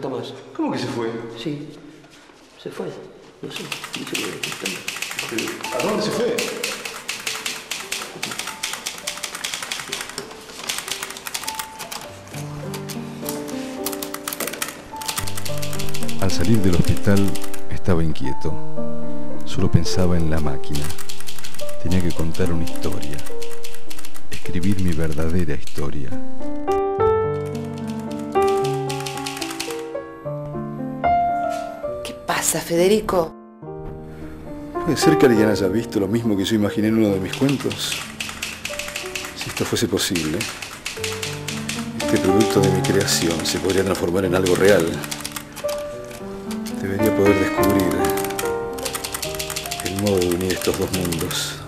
¿Cómo que se fue? Sí, se fue. No sé, está Pero, ¿A dónde se fue? Al salir del hospital estaba inquieto. Solo pensaba en la máquina. Tenía que contar una historia. Escribir mi verdadera historia. Federico? Puede ser que alguien haya visto lo mismo que yo imaginé en uno de mis cuentos. Si esto fuese posible, este producto de mi creación se podría transformar en algo real. Debería poder descubrir el modo de unir estos dos mundos.